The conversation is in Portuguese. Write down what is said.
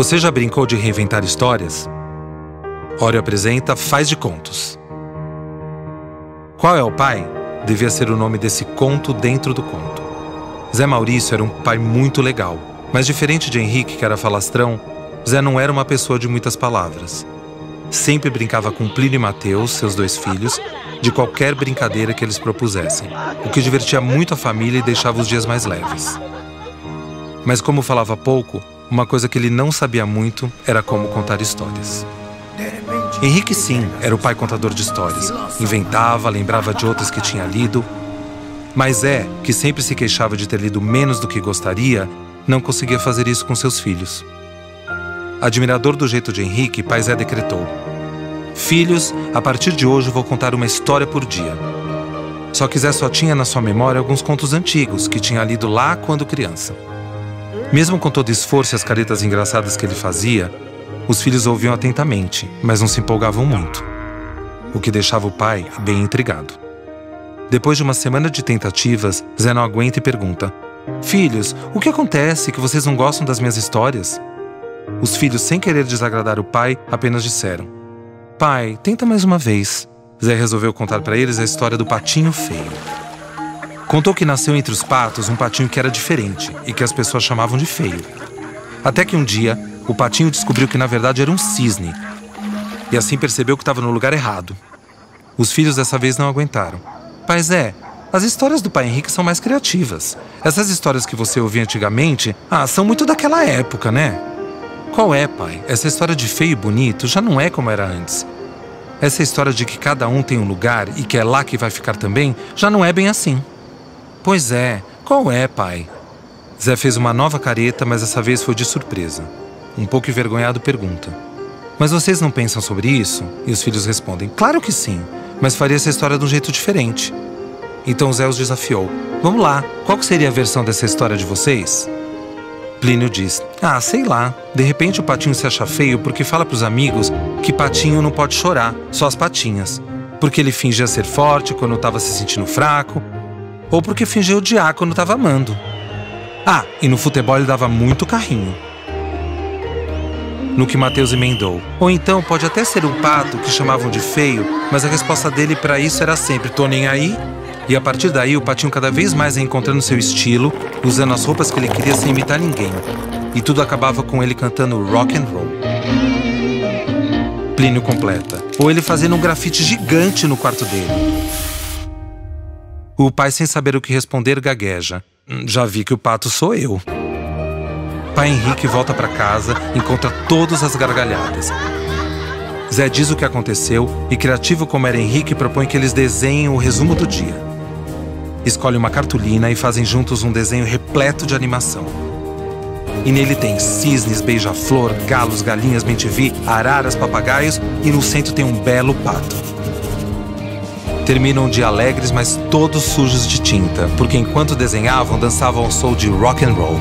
Você já brincou de reinventar histórias? Óreo apresenta Faz de Contos. Qual é o pai? Devia ser o nome desse conto dentro do conto. Zé Maurício era um pai muito legal, mas diferente de Henrique, que era falastrão, Zé não era uma pessoa de muitas palavras. Sempre brincava com Plínio e Mateus, seus dois filhos, de qualquer brincadeira que eles propusessem, o que divertia muito a família e deixava os dias mais leves. Mas como falava pouco, uma coisa que ele não sabia muito era como contar histórias. Henrique, sim, era o pai contador de histórias. Inventava, lembrava de outras que tinha lido. Mas é que sempre se queixava de ter lido menos do que gostaria, não conseguia fazer isso com seus filhos. Admirador do jeito de Henrique, Pai Zé decretou: Filhos, a partir de hoje vou contar uma história por dia. Só que Zé só tinha na sua memória alguns contos antigos que tinha lido lá quando criança. Mesmo com todo esforço e as caretas engraçadas que ele fazia, os filhos ouviam atentamente, mas não se empolgavam muito, o que deixava o pai bem intrigado. Depois de uma semana de tentativas, Zé não aguenta e pergunta: Filhos, o que acontece que vocês não gostam das minhas histórias? Os filhos, sem querer desagradar o pai, apenas disseram: Pai, tenta mais uma vez. Zé resolveu contar para eles a história do patinho feio. Contou que nasceu entre os patos um patinho que era diferente e que as pessoas chamavam de feio. Até que um dia, o patinho descobriu que na verdade era um cisne. E assim percebeu que estava no lugar errado. Os filhos dessa vez não aguentaram. Pai Zé, as histórias do pai Henrique são mais criativas. Essas histórias que você ouvia antigamente, ah, são muito daquela época, né? Qual é, pai? Essa história de feio e bonito já não é como era antes. Essa história de que cada um tem um lugar e que é lá que vai ficar também já não é bem assim. Pois é, qual é, pai? Zé fez uma nova careta, mas dessa vez foi de surpresa. Um pouco envergonhado, pergunta: Mas vocês não pensam sobre isso? E os filhos respondem: Claro que sim, mas faria essa história de um jeito diferente. Então Zé os desafiou: Vamos lá, qual seria a versão dessa história de vocês? Plínio diz: Ah, sei lá. De repente o patinho se acha feio porque fala para os amigos que patinho não pode chorar, só as patinhas. Porque ele fingia ser forte quando estava se sentindo fraco, ou porque fingiu quando estava amando. Ah, e no futebol ele dava muito carrinho. No que Mateus emendou. Ou então pode até ser um pato que chamavam de feio, mas a resposta dele para isso era sempre: tô nem aí. E a partir daí o patinho cada vez mais encontrando seu estilo, usando as roupas que ele queria sem imitar ninguém. E tudo acabava com ele cantando rock and roll. Plínio completa. Ou ele fazendo um grafite gigante no quarto dele. O pai, sem saber o que responder, gagueja. Hum, já vi que o pato sou eu. Pai Henrique volta para casa, encontra todas as gargalhadas. Zé diz o que aconteceu e, criativo como era Henrique, propõe que eles desenhem o resumo do dia. Escolhe uma cartolina e fazem juntos um desenho repleto de animação. E nele tem cisnes, beija-flor, galos, galinhas, bentivi, araras, papagaios e no centro tem um belo pato. Terminam dia alegres, mas todos sujos de tinta, porque enquanto desenhavam, dançavam ao som de rock and roll.